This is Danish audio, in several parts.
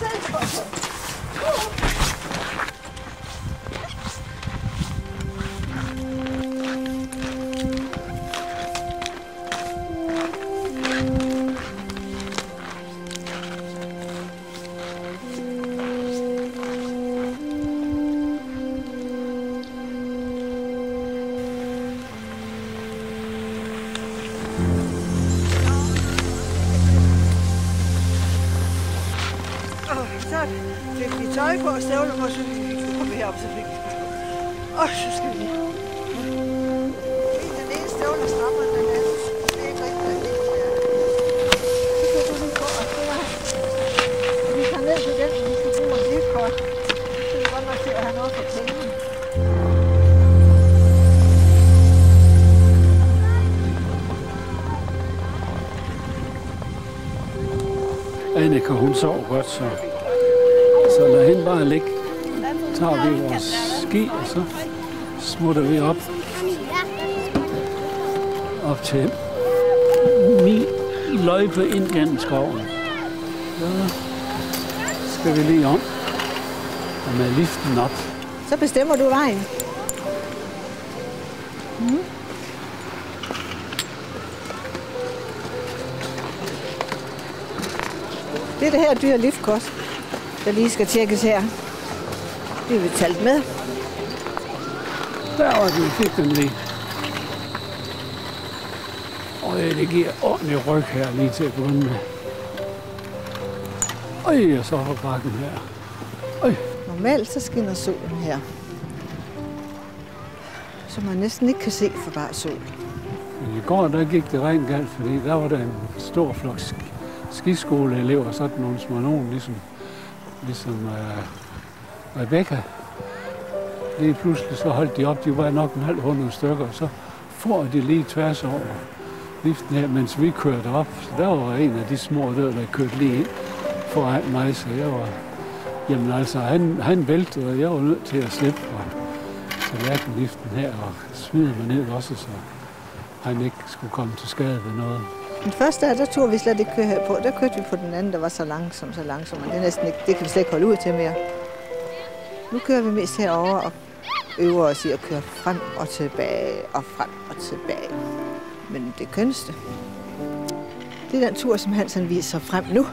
Thank you. Så fik vi tøj på og støvler på, så vi kunne komme herop, så fik vi Og så skal vi. Den ene støvle strammer den anden. Det er ikke rigtigt, at det er. Så kan du lige gå og så vi tager ned til den, vi skal bruge vores livskort. Så det godt nok til at have noget for pengene. Annika, hun sov godt, så, så lad hende bare ligge. Så tager vi vores ski, og så smutter vi op, op til min løjpe ind gennem skoven. Så skal vi lige om og med liften op. Så bestemmer du vejen. Mm. Det er det her dyre liftkort, der lige skal tjekkes her. Det er vi talt med. Der var den, fik den lige. Og det giver ordentlig ryg her lige til at begynde med. Øj, og så på bakken her. Øj, Normalt så skinner solen her. Så man næsten ikke kan se for bare sol. men i går der gik det rent galt, fordi der var der en stor flok sk- skiskoleelever, sådan nogle små nogen, ligesom, ligesom øh, Rebecca. Lige pludselig så holdt de op, de var nok en halv hundrede stykker, og så får de lige tværs over liften her, mens vi kørte op. Så der var en af de små der, der kørte lige ind foran mig, så jeg var... Jamen altså, han, han væltede, og jeg var nødt til at slippe og tallerkenliften her og smide mig ned også, så han ikke skulle komme til skade ved noget. Den første af, der tog vi slet ikke køre på. Der kørte vi på den anden, der var så langsom, så langsom. Og det, er næsten ikke, det kan vi slet ikke holde ud til mere. Nu kører vi mest herover og øver os i at køre frem og tilbage og frem og tilbage. Men det kønste, det er den tur, som Hansen viser frem nu.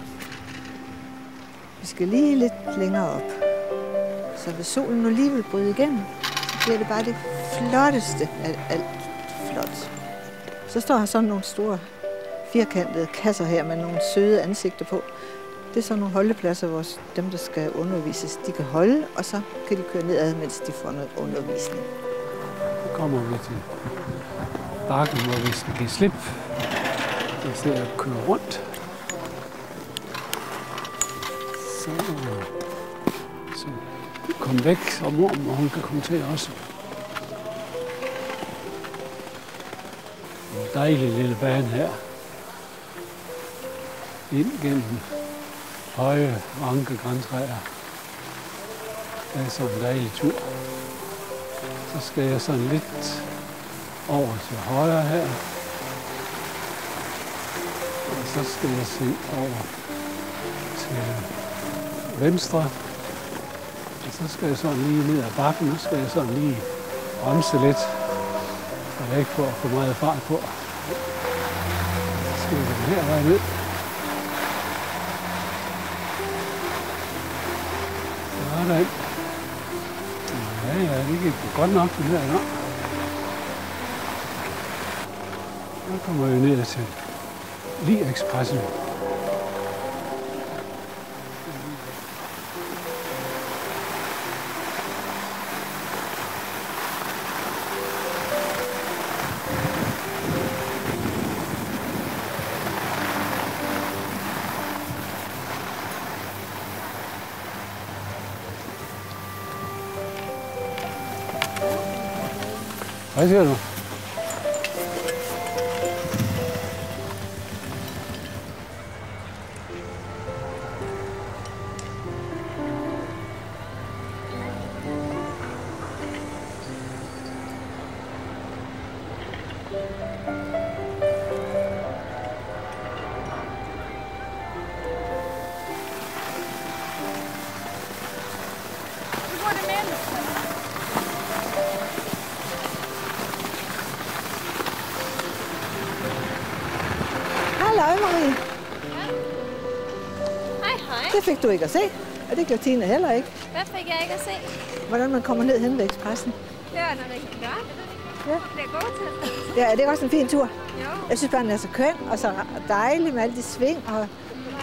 Vi skal lige lidt længere op. Så hvis solen nu lige vil bryde igennem, så bliver det bare det flotteste af alt flot. Så står her sådan nogle store firkantede kasser her med nogle søde ansigter på. Det er sådan nogle holdepladser, hvor dem, der skal undervises, de kan holde, og så kan de køre nedad, mens de får noget undervisning. Nu kommer vi til bakken, hvor vi skal give slip. Vi ser og kører rundt. Så, så kom væk, og mor, og hun kan komme til også. En dejlig lille bane her. Ind gennem høje, ranke græntræer. Det er sådan en dejlig tur. Så skal jeg sådan lidt over til højre her. Og så skal jeg se over til venstre. Og så skal jeg sådan lige ned ad bakken. Nu skal jeg sådan lige bremse lidt. Så jeg ikke får for meget fart på. Så skal jeg den her vej ned. Sådan. Ja, ja, det gik godt nok, det her, ikke? Nu kommer vi ned til Lige Expressen. Hvad siger du? Halløj, Marie. Hej, hej. Det fik du ikke at se. Og det gjorde Tina heller ikke. Hvad fik jeg ikke at se? Hvordan man kommer ned hen ved Expressen. Det var noget rigtig godt. Ja. Det er god til. Ja, er det ikke også en fin tur? Jo. Jeg synes bare, den er så køn og så dejlig med alle de sving. Og,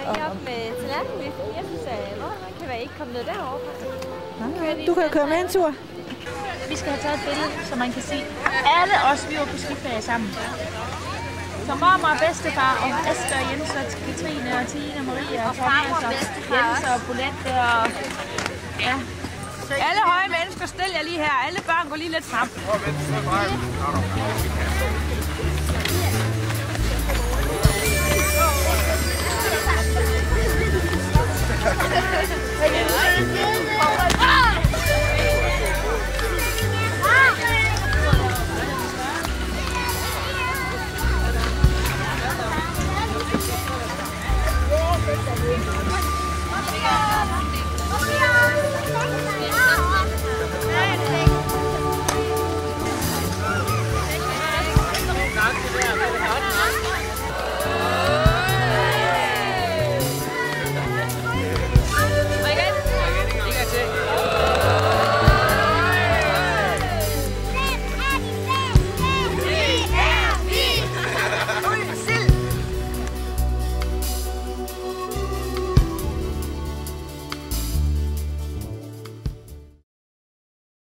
I op med tallerken lidt? Jeg synes, at hvor kan være, ikke komme ned derovre. nej, nej. Du kan jo køre med en tur. Vi skal have taget et billede, så man kan se alle os, vi var på skiferie sammen. Så mormor og bedstefar og Esther og Jens og Katrine og Tine og Maria og Thomas og Jens og Bolette og... Ja. Alle høje mennesker, stil jer lige her. Alle børn går lige lidt frem.